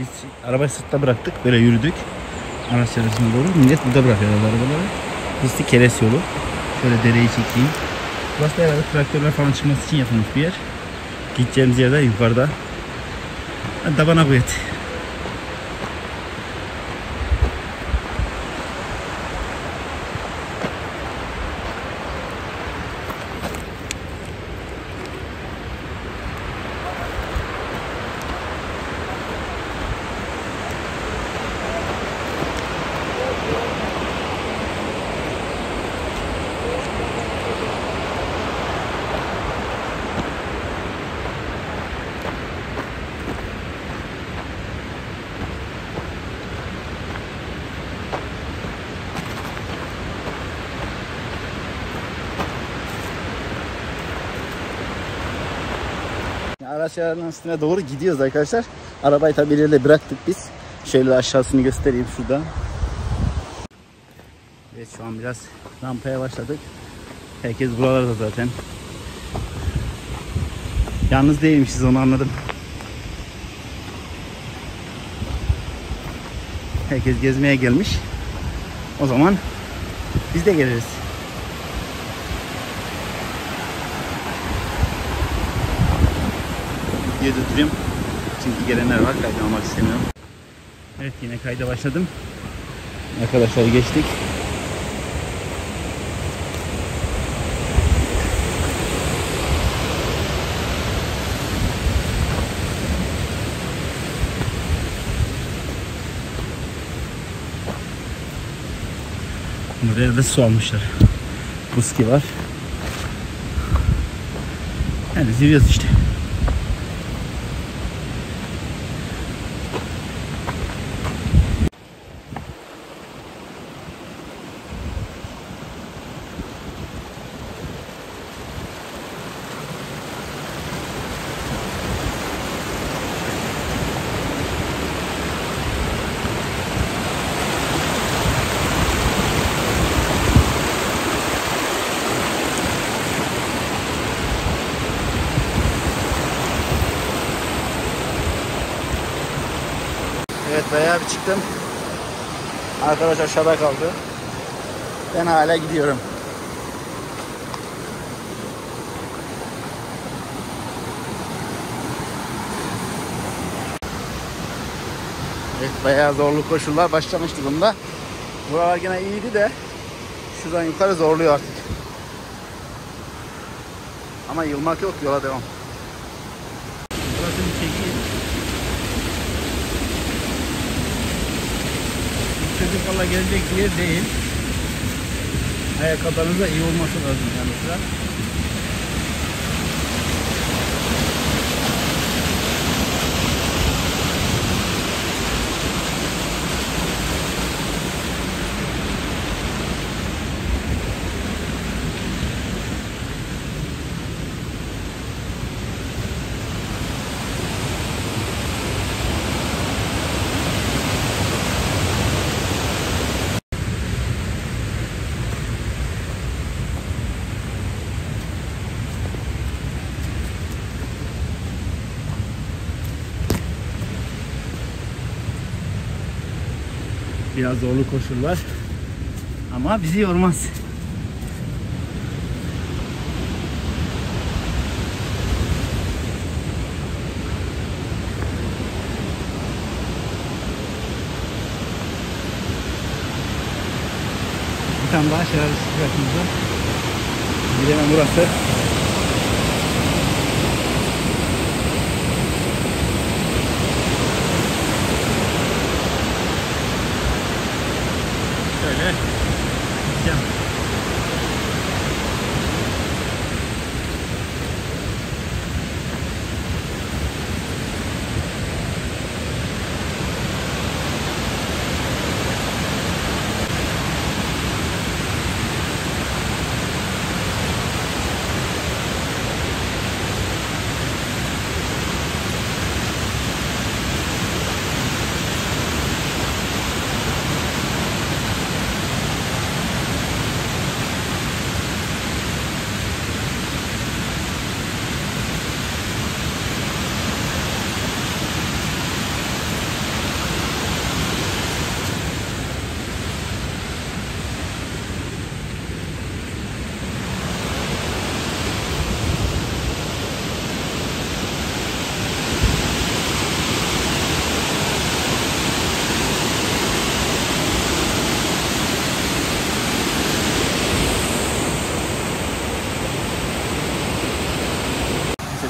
Biz arabayı sırtta bıraktık. Böyle yürüdük. Araç çevresine doğru. Millet burada bırakıyor arabaları. Pisti keres yolu. Şöyle dereyi çekeyim. Burası da herhalde traktörler falan çıkması için yapılmış bir yer. Gideceğimiz yerde yukarıda. Hadi tabana kuvvet. Araçların üstüne doğru gidiyoruz arkadaşlar. Arabayı tabi ileride bıraktık biz. Şöyle aşağısını göstereyim şurada. Evet şu an biraz rampaya başladık. Herkes buralarda zaten. Yalnız değilmişiz onu anladım. Herkes gezmeye gelmiş. O zaman biz de geliriz. Diye durayım. Çünkü gelenler var. Kaydırmamak istemiyorum. Evet yine kayda başladım. Arkadaşlar geçtik. Buraya da su almışlar. Buski var. Yani ziviyaz işte. Evet bayağı bir çıktım. Arkadaş aşağıda kaldı. Ben hala gidiyorum. Evet bayağı zorlu koşullar başlamıştı bunda. Buralar gene iyiydi de şuradan yukarı zorluyor artık. Ama yılmak yok yola devam. Burası bir çekeyim. Gelecek bir yer değil. Ayakkabılarınızda iyi olması lazım yani Biraz zorlu koşullar. Ama bizi yormaz. Bir tane daha şelalesi de hemen burası.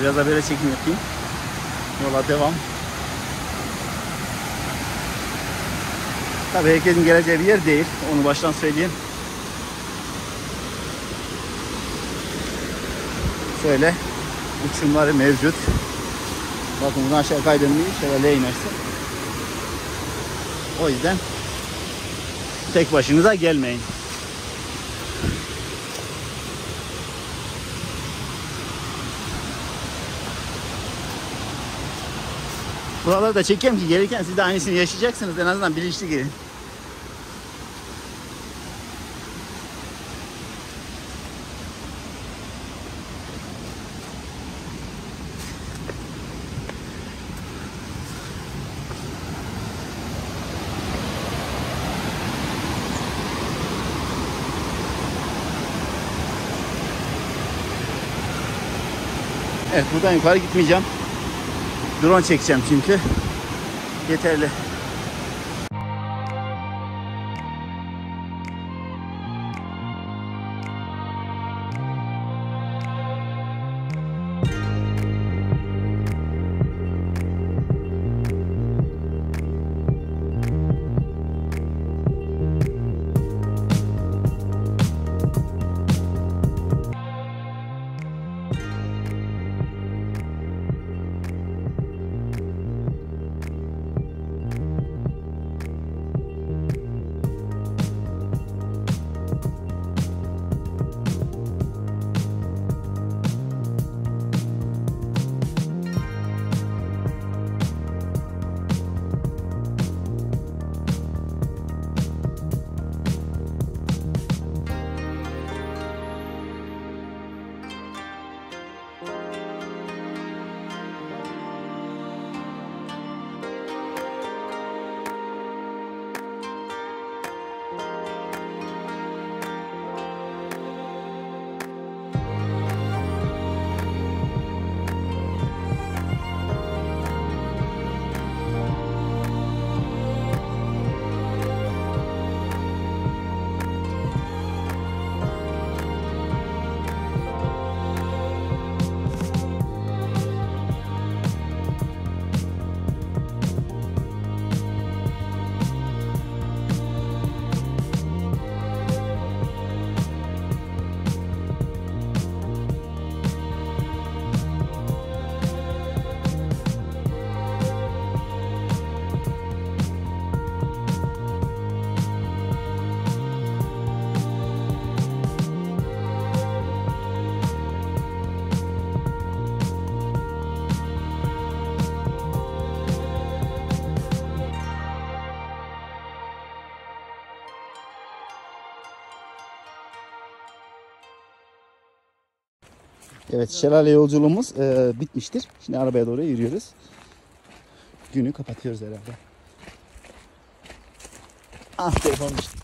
Biraz da böyle çekim yapayım. Yola devam. Tabii herkesin geleceği bir yer değil. Onu baştan söyleyeyim. Şöyle uçumları mevcut. Bakın buradan aşağı kaydırmayı şöyle inersin. O yüzden tek başınıza gelmeyin. Buraları da çekeyim ki gelirken siz de aynısını yaşayacaksınız. En azından bilinçli gelin. Evet buradan yukarı gitmeyeceğim. Drone çekeceğim çünkü. Yeterli. Evet şelale yolculuğumuz e, bitmiştir. Şimdi arabaya doğru yürüyoruz. Günü kapatıyoruz herhalde. Ah telefon düştü.